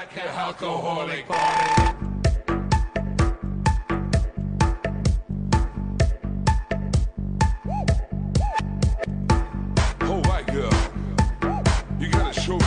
like an alcoholic. Party. Oh, white girl, you gotta show